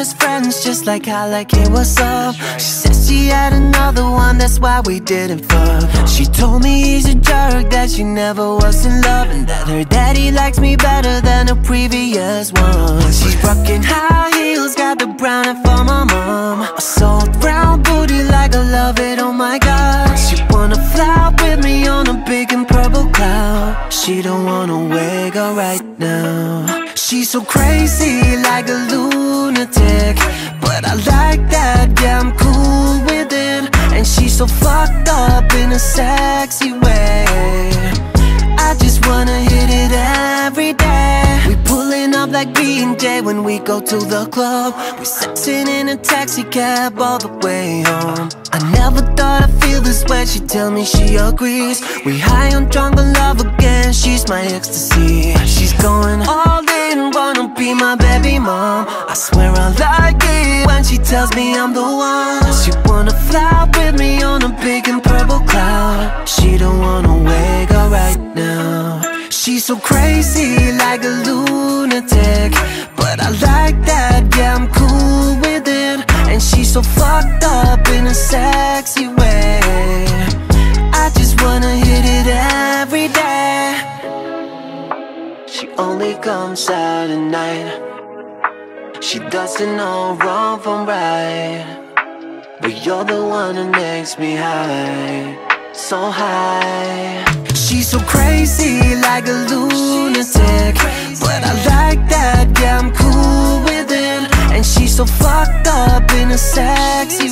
it's just like I like it, what's up? She said she had another one, that's why we didn't fuck. She told me he's a jerk, that she never was in love And that her daddy likes me better than the previous one. She's rocking high heels, got the brown and for my mom. A soft brown booty like I love it, oh my god. She wanna fly with me on a big and purple cloud. She don't wanna wake up right now She's so crazy like a lunatic But I like that, yeah I'm cool with it And she's so fucked up in a sexy way. I just wanna hit it every day. We pulling up like B & Jay when we go to the club. We sitting in a taxi cab all the way home. I never thought I'd feel this way, she tell me she agrees. We high on drunk love again, she's my ecstasy. She's going all in, wanna be my baby mom. I swear I like it when she tells me I'm the one. She wanna fly with me on a big and purple cloud. She don't wanna wake up right now. She's so crazy like a lunatic. But I like that, yeah I'm cool with it. And she's so fucked up in a sexy way Comes out at night. She doesn't know wrong from right. But you're the one that makes me high. So high. She's so crazy like a lunatic. But I like that, yeah I'm cool with it. And she's so fucked up in a sexy